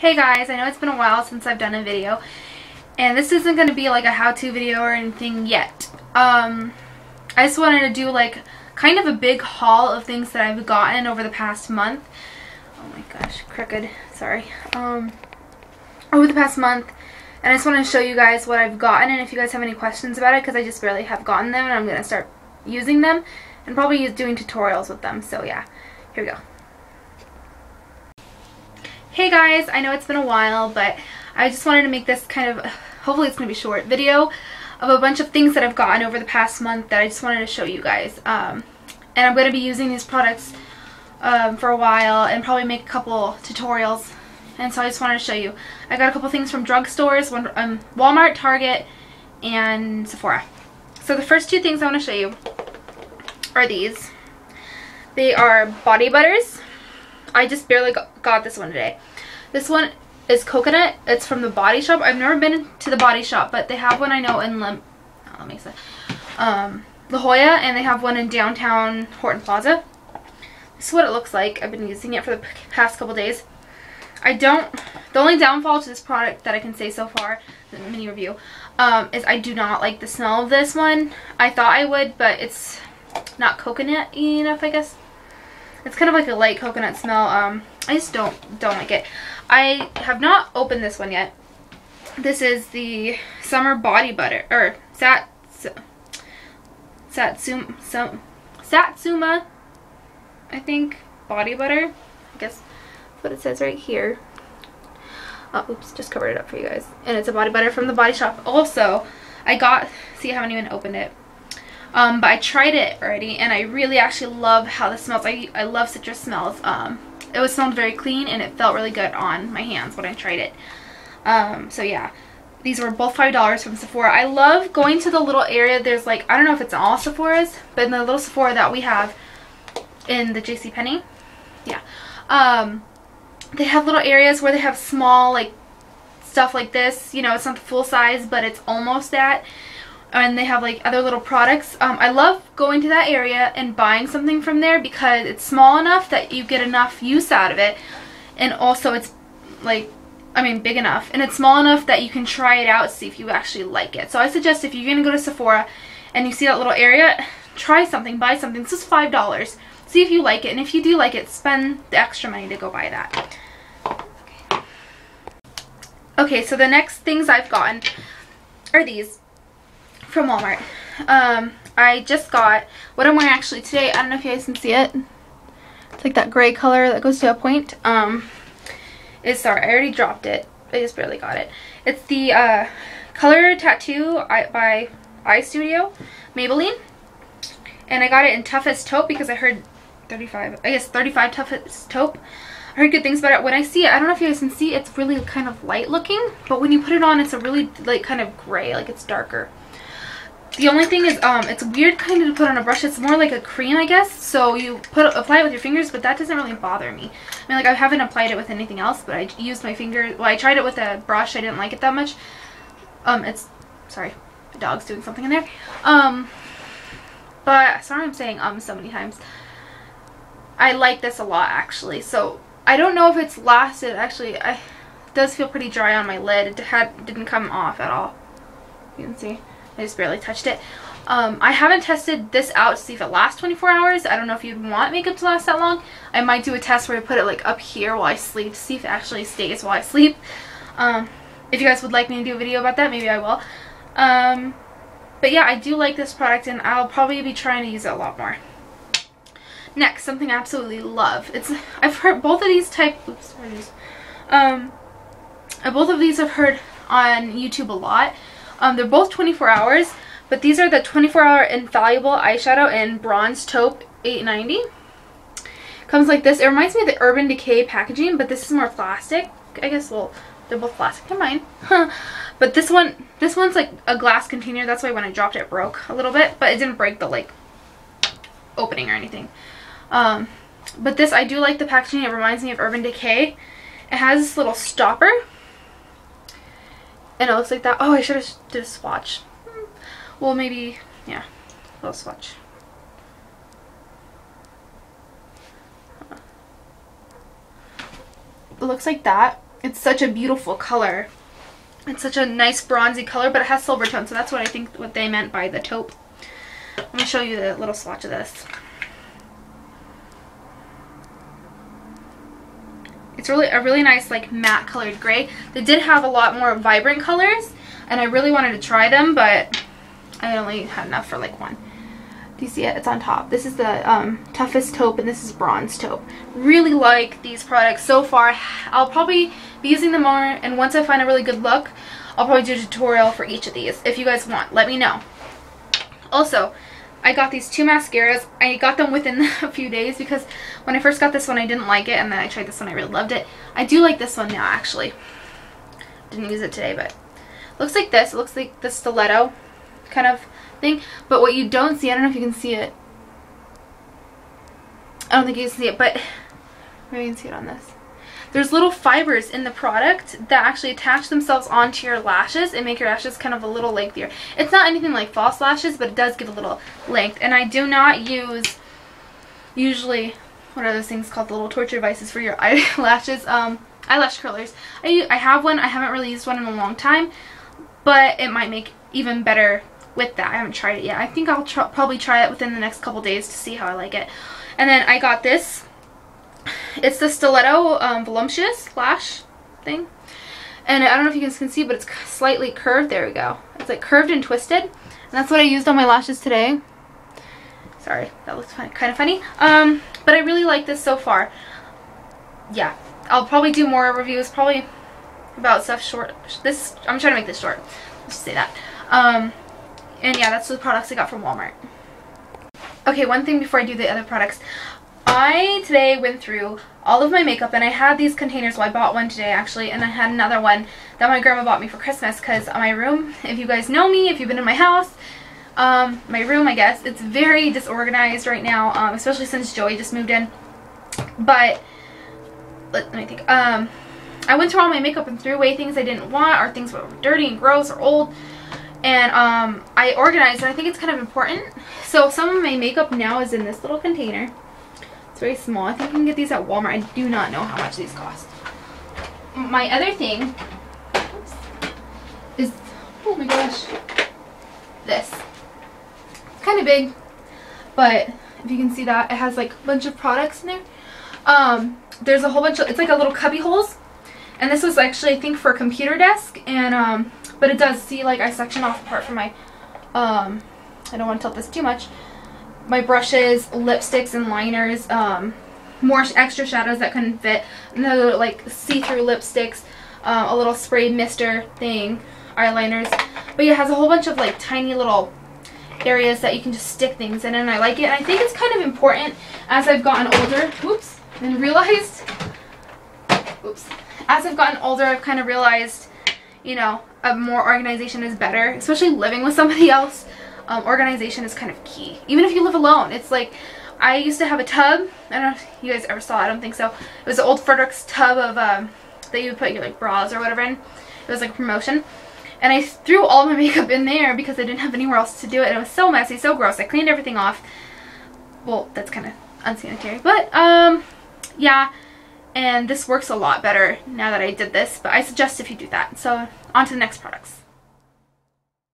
Hey guys, I know it's been a while since I've done a video, and this isn't going to be like a how-to video or anything yet. Um, I just wanted to do like kind of a big haul of things that I've gotten over the past month. Oh my gosh, crooked, sorry. Um, over the past month, and I just want to show you guys what I've gotten, and if you guys have any questions about it, because I just barely have gotten them, and I'm going to start using them, and probably doing tutorials with them, so yeah, here we go. Hey guys, I know it's been a while, but I just wanted to make this kind of, hopefully it's going to be short, video of a bunch of things that I've gotten over the past month that I just wanted to show you guys. Um, and I'm going to be using these products um, for a while and probably make a couple tutorials. And so I just wanted to show you. I got a couple things from drugstores, one, um, Walmart, Target, and Sephora. So the first two things I want to show you are these. They are body butters I just barely got, got this one today. This one is coconut. It's from the Body Shop. I've never been to the Body Shop, but they have one I know in oh, let me see. Um, La Jolla, and they have one in downtown Horton Plaza. This is what it looks like. I've been using it for the past couple days. I don't, the only downfall to this product that I can say so far, the mini review, um, is I do not like the smell of this one. I thought I would, but it's not coconut enough, I guess. It's kind of like a light coconut smell. Um, I just don't don't like it. I have not opened this one yet. This is the Summer Body Butter, or Sat, Satsuma, Satsuma, I think, Body Butter. I guess that's what it says right here. Oh, oops, just covered it up for you guys. And it's a body butter from the Body Shop. Also, I got, see I haven't even opened it. Um, but I tried it already and I really actually love how this smells. I, I love citrus smells. Um, it was smelled very clean and it felt really good on my hands when I tried it. Um, so yeah, these were both $5 from Sephora. I love going to the little area. There's like, I don't know if it's all Sephora's, but in the little Sephora that we have in the JCPenney, yeah, um, they have little areas where they have small like stuff like this. You know, it's not the full size, but it's almost that and they have like other little products. Um, I love going to that area and buying something from there because it's small enough that you get enough use out of it and also it's like I mean big enough and it's small enough that you can try it out see if you actually like it. So I suggest if you're going to go to Sephora and you see that little area, try something, buy something. This is $5. See if you like it and if you do like it, spend the extra money to go buy that. Okay, okay so the next things I've gotten are these from Walmart. Um, I just got what I'm wearing actually today. I don't know if you guys can see it. It's like that gray color that goes to a point. Um, it's sorry, I already dropped it. I just barely got it. It's the uh, Color Tattoo by Eye Studio, Maybelline. And I got it in Tough as Taupe because I heard 35, I guess 35 Tough as Taupe. I heard good things about it. When I see it, I don't know if you guys can see, it's really kind of light looking. But when you put it on, it's a really like kind of gray, like it's darker. The only thing is, um, it's weird kind of to put on a brush. It's more like a cream, I guess. So you put apply it with your fingers, but that doesn't really bother me. I mean, like, I haven't applied it with anything else, but I used my fingers. Well, I tried it with a brush. I didn't like it that much. Um, it's, sorry, the dog's doing something in there. Um, but, sorry I'm saying um so many times. I like this a lot, actually. So, I don't know if it's lasted. Actually, I, it does feel pretty dry on my lid. It had, didn't come off at all. You can see. I just barely touched it. Um, I haven't tested this out to see if it lasts 24 hours. I don't know if you'd want makeup to last that long. I might do a test where I put it like up here while I sleep to see if it actually stays while I sleep. Um, if you guys would like me to do a video about that, maybe I will. Um, but yeah, I do like this product and I'll probably be trying to use it a lot more. Next, something I absolutely love. It's I've heard both of these type oops, sorry, um both of these I've heard on YouTube a lot. Um, they're both 24 hours, but these are the 24 hour infallible eyeshadow in bronze taupe 890. Comes like this. It reminds me of the Urban Decay packaging, but this is more plastic. I guess, well, they're both plastic. Mind. but this one, this one's like a glass container. That's why when I dropped it, it broke a little bit, but it didn't break the like opening or anything. Um, but this, I do like the packaging. It reminds me of Urban Decay. It has this little stopper and it looks like that. Oh, I should have did a swatch. Hmm. Well, maybe, yeah, a little swatch. It looks like that. It's such a beautiful color. It's such a nice bronzy color, but it has silver tone, so that's what I think what they meant by the taupe. Let me show you the little swatch of this. It's really a really nice like matte colored gray. They did have a lot more vibrant colors and I really wanted to try them but I only had enough for like one. Do you see it? It's on top. This is the um, tough as taupe and this is bronze taupe. Really like these products so far. I'll probably be using them more and once I find a really good look I'll probably do a tutorial for each of these if you guys want. Let me know. Also, I got these two mascaras. I got them within a few days because when I first got this one I didn't like it and then I tried this one I really loved it. I do like this one now actually. Didn't use it today but looks like this. It looks like the stiletto kind of thing. But what you don't see, I don't know if you can see it. I don't think you can see it but maybe you can see it on this. There's little fibers in the product that actually attach themselves onto your lashes and make your lashes kind of a little lengthier. It's not anything like false lashes, but it does give a little length. And I do not use, usually, what are those things called? The little torture devices for your eyelashes. Um, eyelash curlers. I, I have one. I haven't really used one in a long time, but it might make even better with that. I haven't tried it yet. I think I'll tr probably try it within the next couple days to see how I like it. And then I got this it's the Stiletto um, Voluptuous Lash thing. And I don't know if you guys can see, but it's slightly curved. There we go. It's like curved and twisted. And that's what I used on my lashes today. Sorry, that looks kind of funny. Um, but I really like this so far. Yeah, I'll probably do more reviews, probably about stuff short. This I'm trying to make this short. Let's say that. Um, and yeah, that's the products I got from Walmart. Okay, one thing before I do the other products. I today went through all of my makeup and I had these containers, well I bought one today actually, and I had another one that my grandma bought me for Christmas because my room, if you guys know me, if you've been in my house, um, my room I guess, it's very disorganized right now, um, especially since Joey just moved in. But, let, let me think, um, I went through all my makeup and threw away things I didn't want or things that were dirty and gross or old and um, I organized and I think it's kind of important. So some of my makeup now is in this little container very small. I think you can get these at Walmart. I do not know how much these cost. My other thing is, oh my gosh, this. It's kind of big, but if you can see that, it has like a bunch of products in there. Um, there's a whole bunch of, it's like a little cubby holes. And this was actually, I think, for a computer desk. And, um, but it does see, like, I section off part from my, um, I don't want to tilt this too much my brushes, lipsticks, and liners. Um, more extra shadows that couldn't fit. No like see-through lipsticks. Uh, a little spray mister thing. Eyeliners. But yeah, it has a whole bunch of like tiny little areas that you can just stick things in and I like it. And I think it's kind of important as I've gotten older. Oops. And realized. Oops. As I've gotten older, I've kind of realized, you know, a more organization is better. Especially living with somebody else um, organization is kind of key. Even if you live alone, it's like, I used to have a tub. I don't know if you guys ever saw. I don't think so. It was an old Frederick's tub of, um, that you would put your like bras or whatever in. It was like a promotion. And I threw all my makeup in there because I didn't have anywhere else to do it. And it was so messy, so gross. I cleaned everything off. Well, that's kind of unsanitary. But, um, yeah. And this works a lot better now that I did this. But I suggest if you do that. So, on to the next products.